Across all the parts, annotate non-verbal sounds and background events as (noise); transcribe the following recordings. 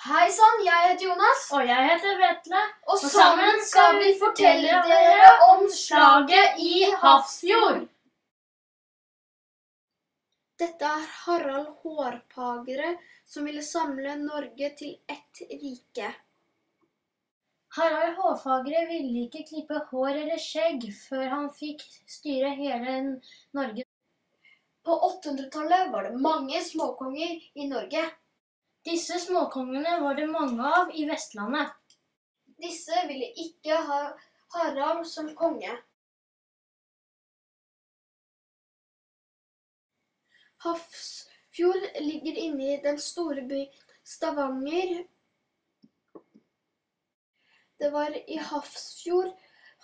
Hei sann, jeg heter Jonas. Og jeg heter Vetle. Og sammen skal vi fortelle dere om slaget i Hafrsfjord. Dette er Harald Hårfagre som ville samle Norge til ett rike. Harald Hårfagre ville ikke klippe hår eller skjegg før han fikk styre hele Norge. På 800-tallet var det mange småkonger i Norge. Disse småkongene var det mange av i Vestlandet. Disse ville ikke ha Harald som konge. Hafrsfjord ligger inne i den store by Stavanger. Det var i Hafrsfjord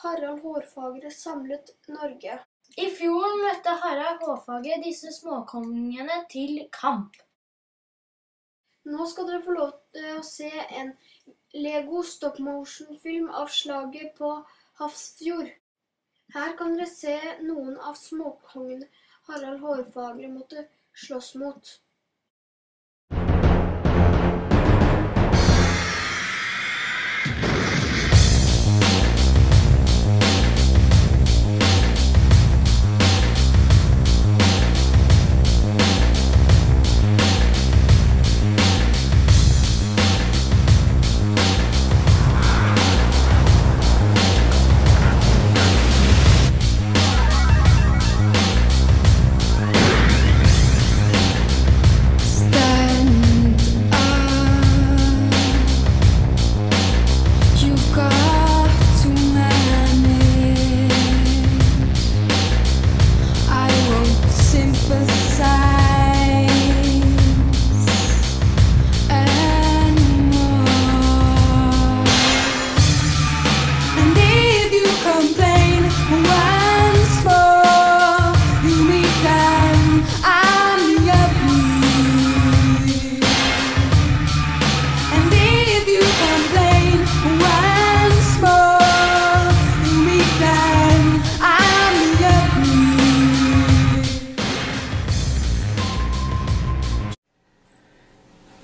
Harald Hårfagre samlet Norge. I fjor møtte Harald Hårfagre disse småkongene til kamp. Nå skal dere få lov til å se en Lego stop motion-film av slaget på Hafrsfjord. Her kan dere se noen av småkongene Harald Hårfagre måtte slåss mot.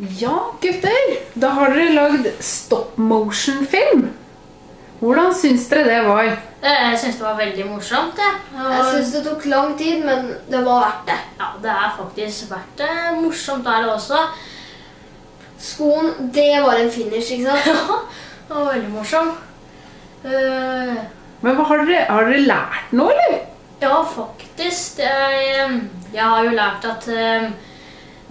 Ja, gutter. Da har dere lagd stop motion-film. Hvordan syns dere det var? Jeg syns det var veldig morsomt. Ja. Og- Jeg syns det tok lang tid, men det var verdt det. Ja, det er faktisk verdt det. Morsomt er det også. Skoen, det var en finish, ikke sant? (laughs) Ja, det var veldig morsomt. Uh... Men hva har, dere, har dere lært noe, eller? ja, faktisk. Jeg, jeg har jo lært at eh,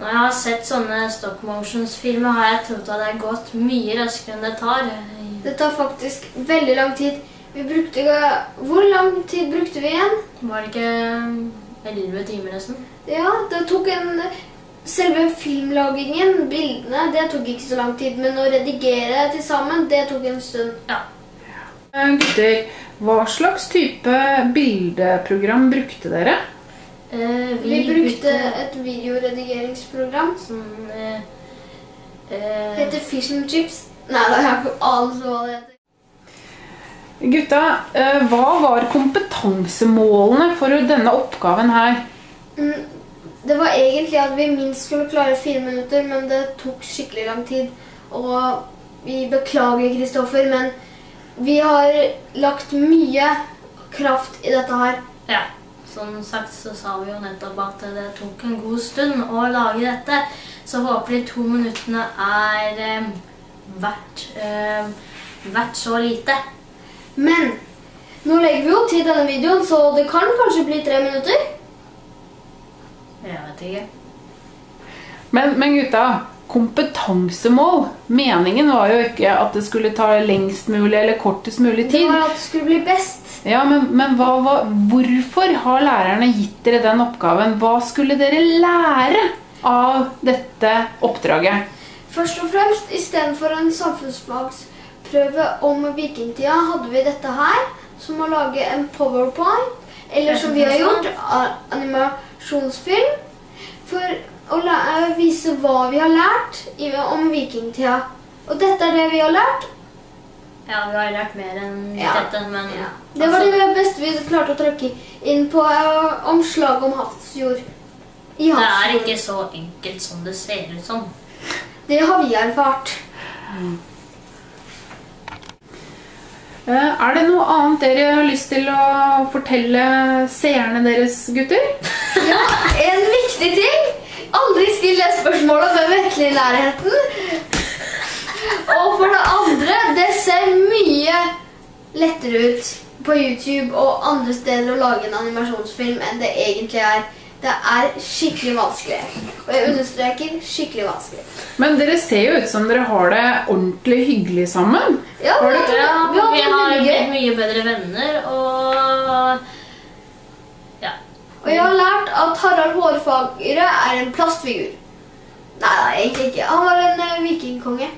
når jeg har sett sånne stop motions-filmer, har jeg trodd at det har gått mye raskere enn det tar. Det tar faktisk veldig lang tid. Vi brukte Hvor lang tid brukte vi igjen? Var det ikke elleve timer nesten? Ja, det tok en Selve filmlagingen, bildene, det tok ikke så lang tid. Men å redigere til sammen, det tok en stund. Ja. Eh, Gutter, hva slags type bildeprogram brukte dere? Eh, Vi brukte et videoredigeringsprogram. som eh, eh, heter Fish and Chips. Nei, da, jeg har ikke anelse hva det heter. Gutta, eh, hva var kompetansemålene for denne oppgaven her? Mm, Det var egentlig at vi minst skulle klare fire minutter, men det tok skikkelig lang tid. Og vi beklager, Kristoffer, men vi har lagt mye kraft i dette her. Ja, som sagt så sa vi jo nettopp at det tok en god stund å lage dette. Så håper de to minuttene er eh, verdt, eh, verdt så lite. Men nå legger vi jo til denne videoen, så det kan kanskje bli tre minutter. Jeg vet ikke. Men, men gutta, kompetansemål. Meningen var jo ikke at det skulle ta lengst mulig eller kortest mulig tid. Det var at det skulle bli best. Ja, men, men hva, hva, hvorfor har lærerne gitt dere den oppgaven? Hva skulle dere lære av dette oppdraget? Først og fremst, istedenfor en samfunnsfagsprøve om vikingtida, hadde vi dette her, som å lage en powerpoint, eller som vi har gjort, animasjonsfilm, for å vise hva vi har lært om vikingtida. Og dette er det vi har lært. Ja, vi har lært mer enn Ja. dette, men Det var det beste vi klarte å trykke inn på eh, om slaget om Hafrsfjord. I det er ikke så enkelt som det ser ut som. Det har vi erfart. Mm. Er det noe annet dere har lyst til å fortelle seerne deres, gutter? Ja, en viktig ting. Aldri still det spørsmålet med Vetle i nærheten. Og for det andre, det ser mye lettere ut på YouTube og andre steder å lage en animasjonsfilm enn det egentlig er. Det er skikkelig vanskelig. Og jeg understreker skikkelig vanskelig. Men dere ser jo ut som dere har det ordentlig hyggelig sammen. Ja, Har ja vi har vi har det blitt mye bedre venner, og. Og jeg har lært at Harald Hårfagre er en plastfigur. Nei, egentlig ikke. Han var en eh, vikingkonge.